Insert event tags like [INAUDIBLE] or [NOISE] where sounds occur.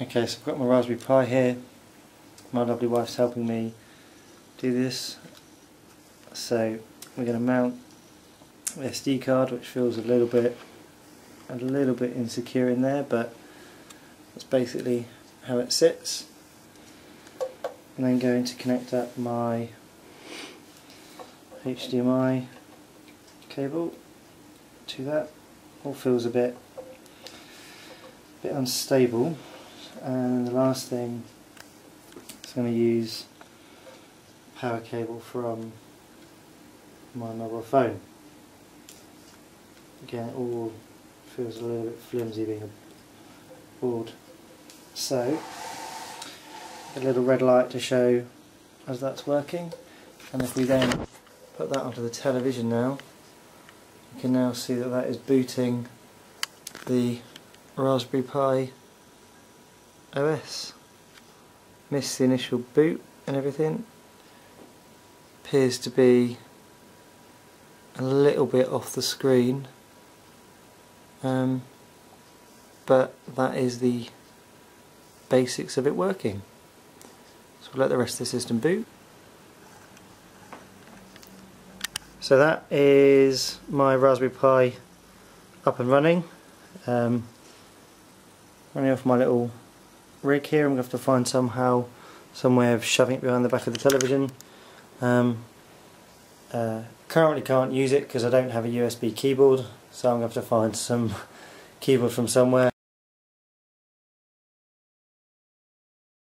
Okay, so I've got my Raspberry Pi here. My lovely wife's helping me do this. So we're going to mount the SD card, which feels a little bit a little bit insecure in there, but that's basically how it sits. And then going to connect up my HDMI cable to that. All feels a bit a bit unstable. And the last thing is going to use power cable from my mobile phone. Again, it all feels a little bit flimsy being a board. So, a little red light to show as that's working. And if we then put that onto the television now, you can now see that that is booting the Raspberry Pi OS. Missed the initial boot and everything. Appears to be a little bit off the screen. Um, but that is the basics of it working. So we'll let the rest of the system boot. So that is my Raspberry Pi up and running. Um, running off my little rig here. I'm going to have to find somehow some way of shoving it behind the back of the television. Um, uh, currently can't use it because I don't have a USB keyboard so I'm going to have to find some [LAUGHS] keyboard from somewhere.